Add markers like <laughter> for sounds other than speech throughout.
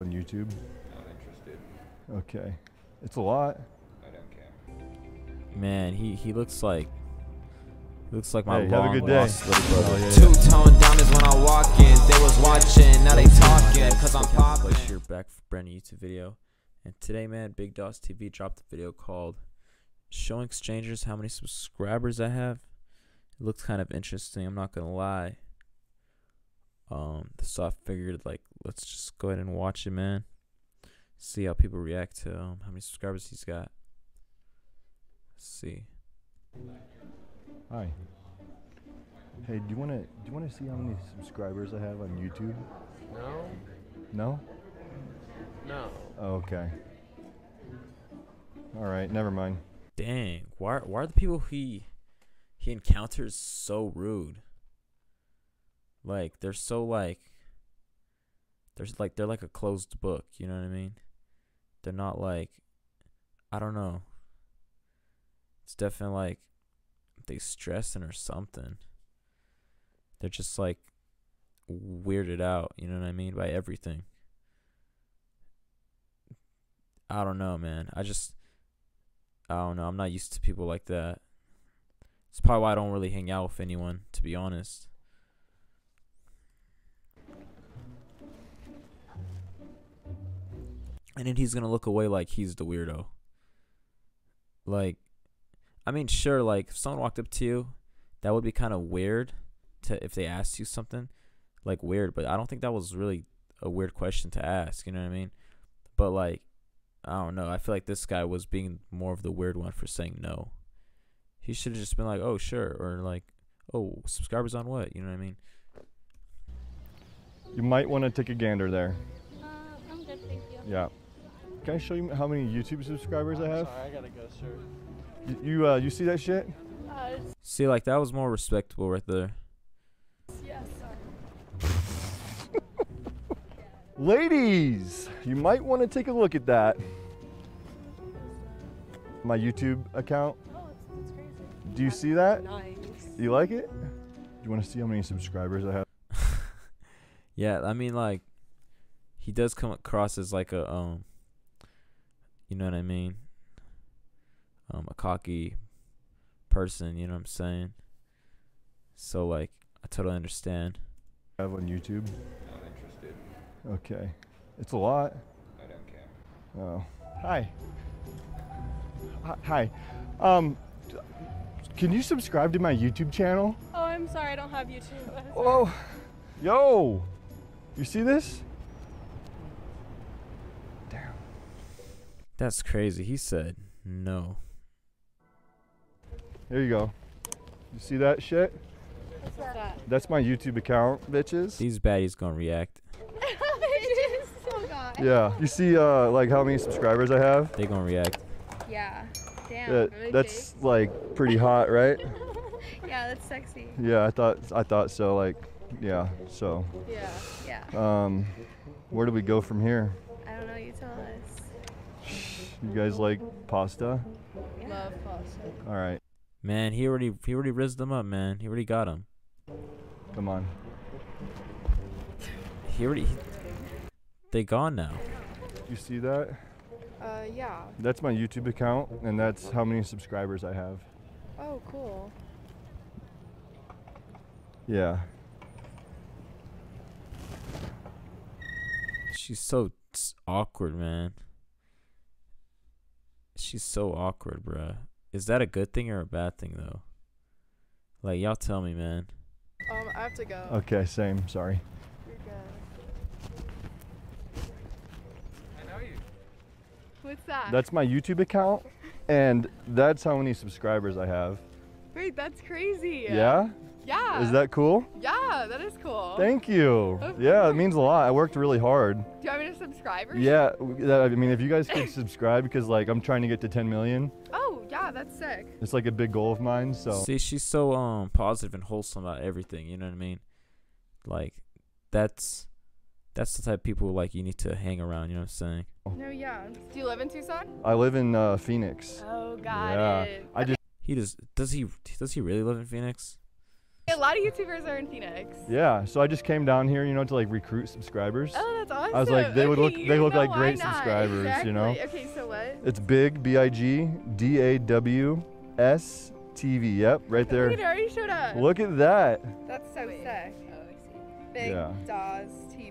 on YouTube? Not interested. Okay. It's a lot. I don't care. Man, he he looks like looks like my Hey, have a long good day. lost little brother. Oh, yeah, yeah. Two tone diamonds when I walk in. They was watching, now they talking. Cause I'm popping. Like you're back for a brand new YouTube video, and today, man, Big Daws TV dropped a video called "Showing Strangers How Many Subscribers I Have." It looks kind of interesting. I'm not gonna lie. Um, so I figured like let's just go ahead and watch it, man. See how people react to um, how many subscribers he's got. Let's see. Hi. Hey, do you wanna do you wanna see how many subscribers I have on YouTube? No, No? no. Oh, okay. All right, never mind. Dang, why why are the people he he encounters so rude? Like they're so like there's like they're like a closed book, you know what I mean? They're not like I don't know. It's definitely like they stressing or something. They're just like weirded out, you know what I mean, by everything. I don't know, man. I just I don't know. I'm not used to people like that. It's probably why I don't really hang out with anyone, to be honest. And then he's gonna look away like he's the weirdo. Like, I mean, sure, like if someone walked up to you, that would be kind of weird to if they asked you something, like weird. But I don't think that was really a weird question to ask. You know what I mean? But like, I don't know. I feel like this guy was being more of the weird one for saying no. He should have just been like, "Oh, sure," or like, "Oh, subscribers on what?" You know what I mean? You might want to take a gander there. Uh, I'm good, thank you. Yeah. Can I show you how many YouTube subscribers I have? Sorry, I gotta go, sir. You uh, you see that shit? Uh, See, like that was more respectable right there. yes, sorry. <laughs> Ladies, you might want to take a look at that. My YouTube account. Oh, it's, it's crazy. Do you see that? Nice. You like it? Do you want to see how many subscribers I have? <laughs> Yeah, I mean, like, he does come across as like a um, you know what I mean? Um, a cocky person. You know what I'm saying? So like, I totally understand. I Have on YouTube? Not interested. Okay. It's a lot. I don't care. Oh. Hi. Hi- Hi. Um, can you subscribe to my YouTube channel? Oh, I'm sorry, I don't have YouTube. <laughs> Oh, yo, you see this? That's crazy. He said no. There you go. You see that shit? What's that? That's my YouTube account, bitches. These baddies gonna react. it is so god. Yeah. You see, uh, like how many subscribers I have? They gonna react. Yeah. Damn. That, okay. that's like pretty hot, right? <laughs> yeah, that's sexy. Yeah, I thought I thought so. Like, yeah. So, Yeah. Yeah. um, where do we go from here? I don't know. You tell us. You guys like pasta? Love pasta. All right, Man, he already he already rizzed them up, man. He already got them. come on. He already. He, they gone now. You see that? Uh, yeah. That's my YouTube account, and that's how many subscribers I have. Oh, cool. Yeah. She's so awkward, man. She's so awkward, bruh. Is that a good thing or a bad thing, though? Like, y'all tell me, man. Um, I have to go. Okay, same. Sorry. You're good. I know you. What's that? That's my YouTube account, and that's how many subscribers I have. Wait, that's crazy. Yeah? Yeah. Is that cool? Yeah, that is cool. Thank you. Of Yeah, it means a lot. I worked really hard. Do you want me to subscribe? Yeah, I mean, if you guys could subscribe, because like I'm trying to get to 10 million. Oh, yeah, that's sick. It's like a big goal of mine. So See, she's so um positive and wholesome about everything. You know what I mean? Like, that's that's the type of people like you need to hang around. You know what I'm saying? No, yeah. Do you live in Tucson? I live in uh, Phoenix. Oh, got yeah, it. I just He does. Does he? Does he really live in Phoenix? A lot of YouTubers are in Phoenix. Yeah, so I just came down here, you know, to like recruit subscribers. Oh, that's awesome. I was like, they would look, they look know like great not? subscribers, you know? Okay, so what? It's big, B I G D A W S T V. Yep, right Look, there. it already showed up. Look at that. That's so Wait. sick. Oh, I see. Big Yeah.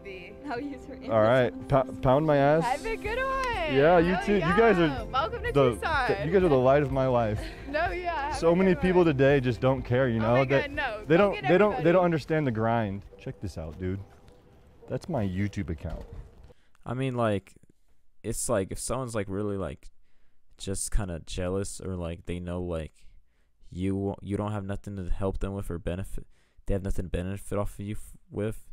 Daws TV. How user All right, pou- pound my ass. I have a good one. Yeah, you Oh, too. You guys are. Welcome to The, Tucson. you guys are the light of my life. <laughs> No, yeah. So many people one. today just don't care, you Oh know. my they God, no. they Go don't they don't they don't understand the grind. Check this out, dude. That's my YouTube account. I mean, like, it's like if someone's like really like just kind of jealous or like they know like you you don't have nothing to help them with or benefit, they have nothing to benefit off of you f- with,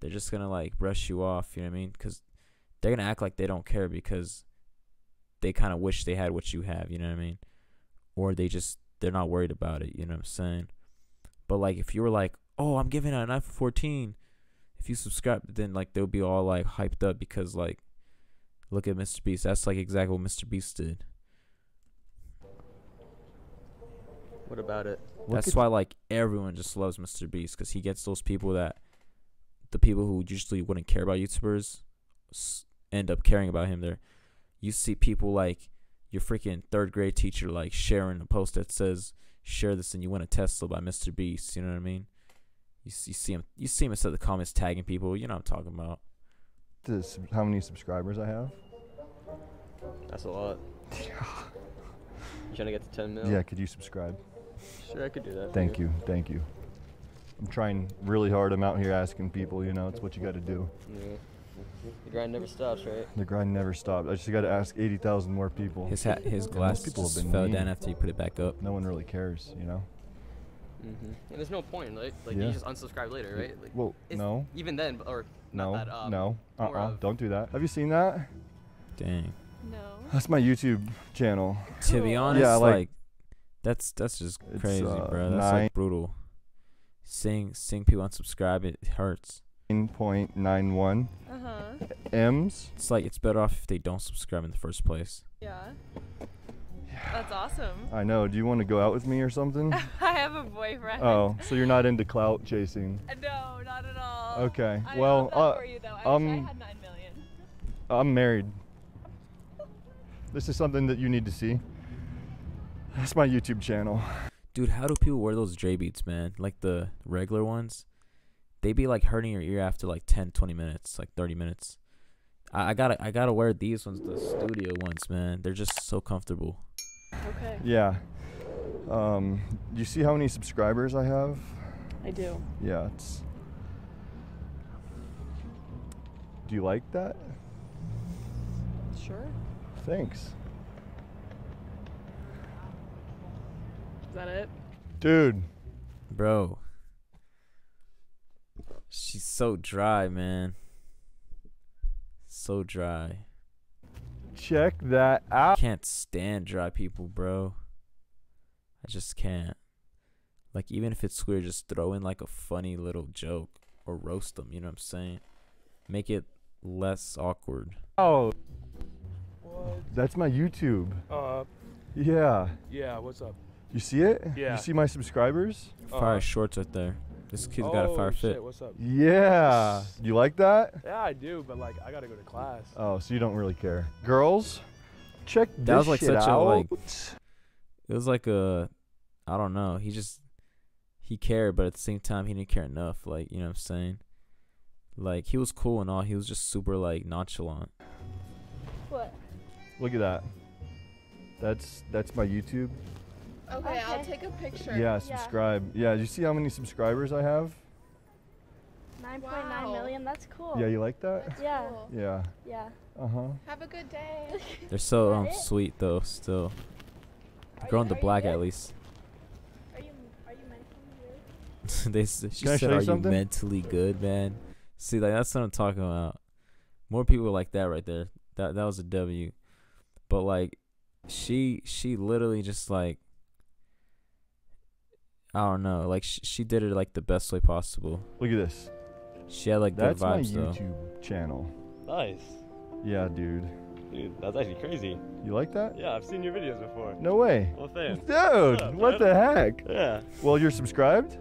they're just gonna like brush you off. You know what I mean? Because they're gonna act like they don't care because they kind of wish they had what you have. You know what I mean? Or they just they're not worried about it. You know what I'm saying? But like if you were like, oh, I'm giving out an iPhone 14 if you subscribe, then like they'll be all like hyped up because like, look at Mr. Beast. That's like exactly what Mr. Beast did. What about it? That's why like everyone just loves Mr. Beast because he gets those people that, the people who usually wouldn't care about YouTubers, end up caring about him. There, you see people like your freaking third grade teacher like sharing a post that says share this and you win a Tesla by Mr. Beast. You know what I mean? You see, you see him. You see him instead of the comments tagging people. You know what I'm talking about. the sub- how many subscribers I have. That's a lot. <laughs> You trying to get to 10 mil? Yeah, could you subscribe? Sure, I could do that. for Thank you, thank you. I'm trying really hard. I'm out here asking people. You know, it's what you got to do. Yeah. The grind never stops, right? The grind never stopped. I just got to ask 80,000 more people. His hat, his most glass people have just been fell mean. down after you put it back up. No one really cares, you know. Mm-hmm. And there's no point, right? Like Yeah. you just unsubscribe later, right? Like Well, no, even then, or no, not that, um, no. Uh-uh. of- Don't do that. Have you seen that? Dang. No. That's my YouTube channel. To be honest, Yeah, like, like- that's that's just crazy, uh, bro. That's nine- like brutal. Seeing seeing people unsubscribe, it hurts. 9.91 Uh huh. M's. It's like it's better off if they don't subscribe in the first place. Yeah. That's awesome. I know. Do you want to go out with me or something? <laughs> I have a boyfriend. oh, so you're not into clout chasing. No, not at all. Okay. I well, uh, for you though. I um, wish I had nine million. I'm married. This is something that you need to see. That's my YouTube channel. Dude, how do people wear those J beats, man? Like the regular ones? They be like hurting your ear after like 10, 20 minutes, like 30 minutes. I, I gotta I gotta wear these ones, the studio ones, man. They're just so comfortable. Okay. Yeah. Um, you see how many subscribers I have? I do. Yeah, it's. Do you like that? Sure. Thanks. Is that it? Dude, Bro. She's so dry, man. So dry. check that out. I can't stand dry people, bro. I just can't. Like even if it's weird, just throw in like a funny little joke or roast them. You know what I'm saying? Make it less awkward. Oh, What? that's my YouTube. Uh, Yeah. yeah. What's up? You see it? Yeah. You see my subscribers? Fire Uh, shorts right there. This kid's got a fire oh, fit. Shit, what's up? Yeah. You like that? Yeah, I do, but like, I gotta go to class. Oh, so you don't really care. Girls, check this out. That was, like, shit such a, like- It was like a, I don't know. He just he cared, but at the same time he didn't care enough. Like you know what I'm saying? Like he was cool and all. He was just super like nonchalant. What? Look at that. That's that's my YouTube. Okay, I'll take a picture. Yeah, subscribe. Yeah, you see how many subscribers I have? 9.9 Wow. million. That's cool. Yeah, you like that? That's Yeah. cool. Yeah. Yeah. Uh huh. Have a good day. <laughs> They're so um sweet though. Still, the Are girl you- in the black at least. Are you are you mentally <laughs> good? they she Can I said, show "Are you something?" mentally good, man?" See, like that's what I'm talking about. More people like that right there. That that was a W. But like, she she literally just like, I don't know. Like she, she did it like the best way possible. Look at this. She had like good That's my vibes though. YouTube channel. Nice. Yeah, dude. Dude, that's actually crazy. You like that? Yeah, I've seen your videos before. No way. Well, fan. Dude, up, what man? the heck? Yeah. Well, you're subscribed?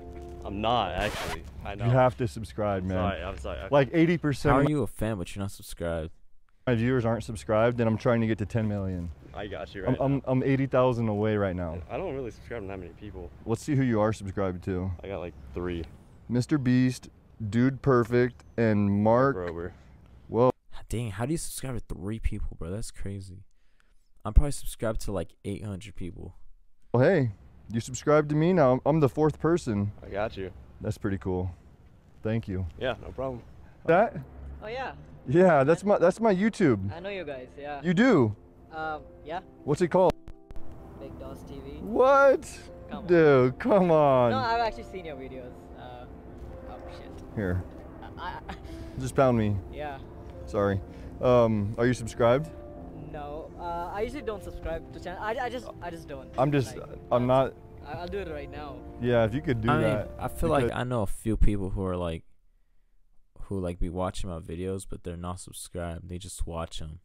I'm not actually. I know. You have to subscribe, man. Sorry, I'm sorry. I- Like 80% How are you a fan but you're not subscribed? my viewers aren't subscribed, and I'm trying to get to 10 million. I got you I'm, right. I'm. I'm 80,000 away right now. I don't really subscribe to that many people. Let's see who you are subscribed to. I got like three. Mr. Beast, Dude Perfect, and Mark. Rober. Whoa. Ah, dang, how do you subscribe to three people, bro? That's crazy. I'm probably subscribed to like 800 people. Well, hey, you subscribed to me now. I'm the fourth person. I got you. That's pretty cool. Thank you. Yeah, no problem. That? Oh yeah, Yeah, that's my that's my YouTube. I know you guys. Yeah. You do? Um, yeah. What's it called? Big Daws TV. What? Come on. Dude, come on. No, I've actually seen your videos. Uh, oh shit. Here, I, I, just pound me. yeah. Sorry. Um, are you subscribed? No, uh, I usually don't subscribe to channel. I, I just, I just don't. I'm just, Like, I'm not. I- I'll do it right now. Yeah, if you could do I mean, that. I feel like because- I know a few people who are like, who like be watching my videos, but they're not subscribed. They just watch them.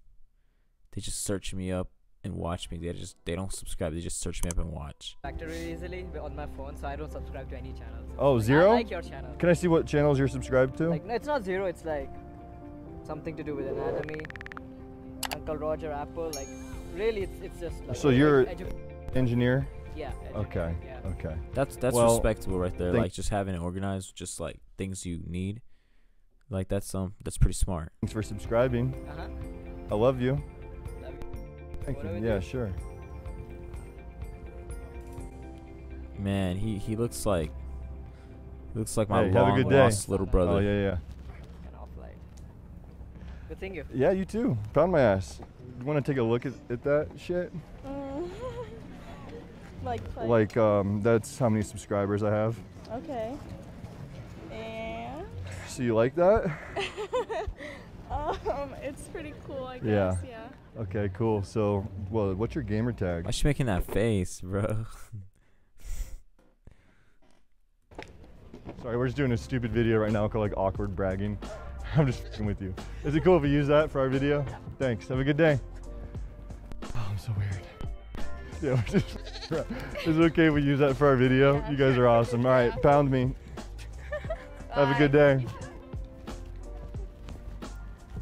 They just search me up and watch me. They just they don't subscribe. They just search me up and watch. Factor really easily on my phone, so I don't subscribe to any channels. Oh, Like, zero? I like your channel. Can I see what channels you're subscribed to? Like, no, it's not zero. It's like something to do with anatomy. Uncle Roger Apple. Like, really, it's it's just. Like, So you're- edu- Engineer. yeah. education, Okay. Yeah. Okay. That's that's Well, respectable right there. like just having it organized, just like things you need. Like that's um that's pretty smart. Thanks for subscribing. Uh huh. I love you. Love you. Thank you. Yeah, do? sure. Man, he he looks like he looks like my Hey, have a long good day. lost little brother. Oh yeah, yeah. An off light. Good thing you. Yeah, you too. Pound my ass. You want to take a look at, at that shit? Mm. <laughs> like, like, Like, um, that's how many subscribers I have. Okay. And So you like that? <laughs> um, it's pretty cool, I guess. Yeah. Yeah. Okay, cool. So, well, what's your gamer tag? Why is she making that face, bro? <laughs> Sorry, we're just doing a stupid video right now called like awkward bragging. <laughs> I'm just fing with you. Is it cool if we use that for our video? Thanks. Have a good day. Oh, I'm so weird. <laughs> Yeah, we're just, is it okay if we use that for our video? Yeah, you guys are awesome. All right, Yeah. pound me. Have a good Bye. day.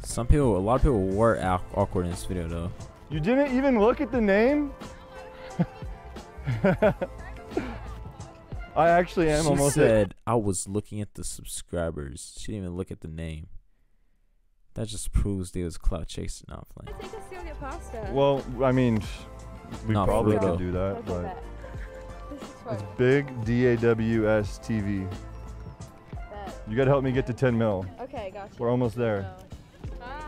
Some people, a lot of people were au- awkward in this video though. You didn't even look at the name? <laughs> I actually am she almost at said I was looking at the subscribers. She didn't even look at the name. That just proves they was clout chasing. Not playing. Take us to go get pasta. Well, I mean, we Not probably Pluto. could do that, Okay, but bet. This is it's big D A W S TV. You gotta help me get to 10 mil. Okay, gotcha. We're almost there.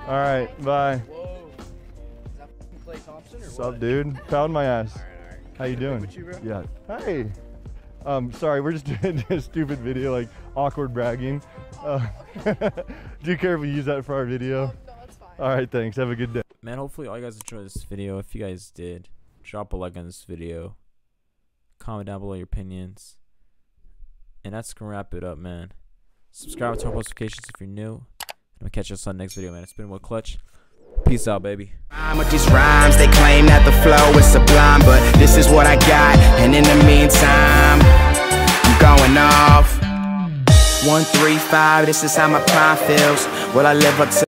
Bye. All right, bye. Whoa. Is that Klay Thompson or What's what? up, dude? Pound my ass. Alright, alright. How you doing? With you, bro? Yeah. Hey. Um, sorry, we're just <laughs> doing a stupid video, like awkward bragging. Uh, <laughs> do you care if we use that for our video? No, it's fine. All right, thanks. Have a good day. Man, hopefully all you guys enjoyed this video. If you guys did, drop a like on this video. Comment down below your opinions. And that's gonna wrap it up, man. Subscribe to our notifications if you're new. We'll catch us on the next video, man. It's been Will Clutch. Peace out, baby. With these rhymes, they claim that the flow is sublime, but this is what I got, and in the meantime, I'm going off. One, three, five, this is how my prime feels. Will I live up to